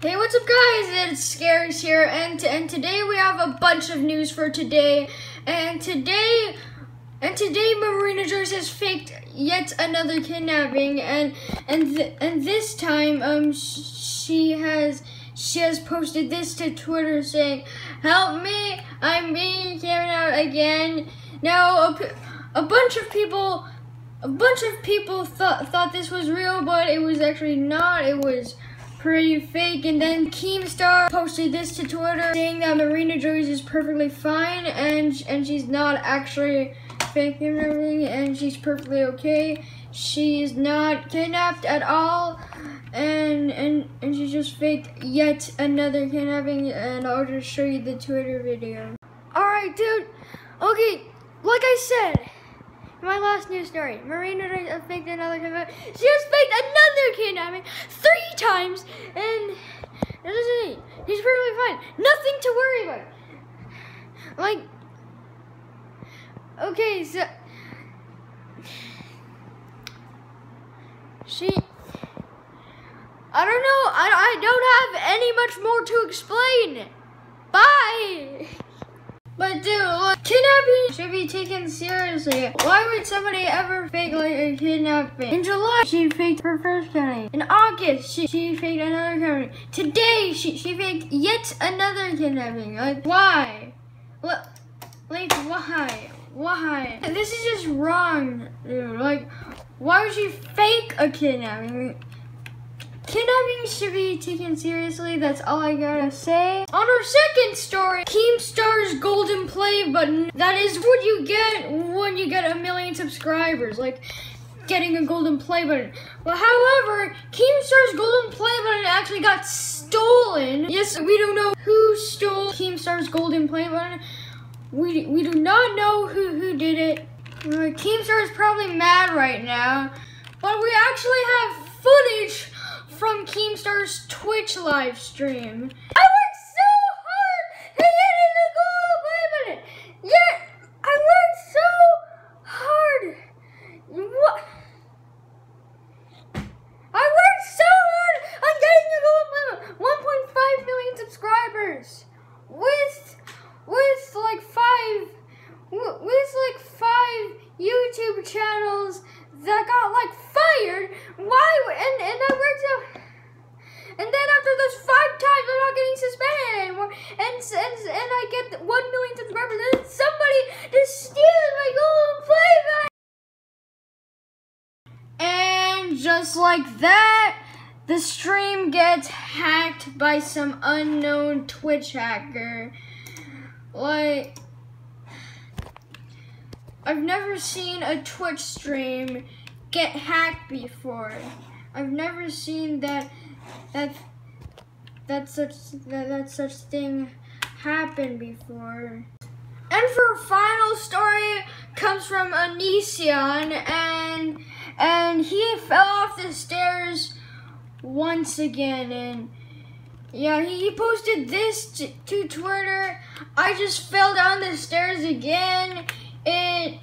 Hey, what's up guys? It's Scarce here and and today we have a bunch of news for today. And today and today Marina Joyce has faked yet another kidnapping and and th and this time um she has she has posted this to Twitter saying, "Help me, I'm being kidnapped again." Now a, a bunch of people a bunch of people thought thought this was real, but it was actually not. It was pretty fake. And then Keemstar posted this to Twitter saying that Marina Joyce is perfectly fine and and she's not actually faking everything and she's perfectly okay. She's not kidnapped at all and and and she just faked yet another kidnapping and I'll just show you the Twitter video. Alright dude, okay, like I said, my last news story. Marina faked another kidnapping. She has faked another kidnapping three times, and he's perfectly fine. Nothing to worry about. Like, okay, so she. I don't know. I, I don't have any much more to explain. Bye. But dude, kidnapping should be taken seriously. Why would somebody ever fake like a kidnapping? In July, she faked her first kidnapping. In August, she, she faked another kidnapping. Today, she, she faked yet another kidnapping. Like, why? Look, like, why? Why? This is just wrong, dude. Like, why would she fake a kidnapping? Kidnapping should be taken seriously, that's all I gotta say. On our second story, Keemstar's golden play button. That is what you get when you get a million subscribers, like getting a golden play button. But however, Keemstar's golden play button actually got stolen. Yes, we don't know who stole Keemstar's golden play button. We, we do not know who, who did it. Uh, Keemstar is probably mad right now. But we actually have footage from Keemstar's Twitch live stream. I worked so hard to get in the goal button. Yet I worked so hard. What? I worked so hard on getting the goal button. 1.5 million subscribers with with like five with like five YouTube channels that got like fired. Why? And and I worked out. And then after those five times, I'm not getting suspended anymore. And and and I get one million subscribers. And somebody just steals my golden play back. And just like that, the stream gets hacked by some unknown Twitch hacker. Like. I've never seen a Twitch stream get hacked before. I've never seen that that that such that, that such thing happen before. And for final story comes from Onision and and he fell off the stairs once again and yeah, he posted this to, to Twitter. I just fell down the stairs again it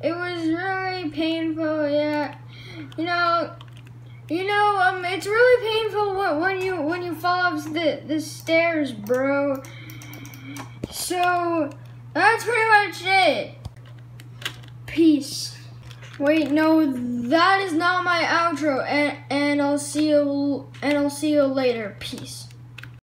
it was really painful. Yeah, you know, you know, um, it's really painful when you when you fall off the the stairs, bro. So that's pretty much it. Peace. Wait, no, that is not my outro, and and I'll see you and I'll see you later. Peace.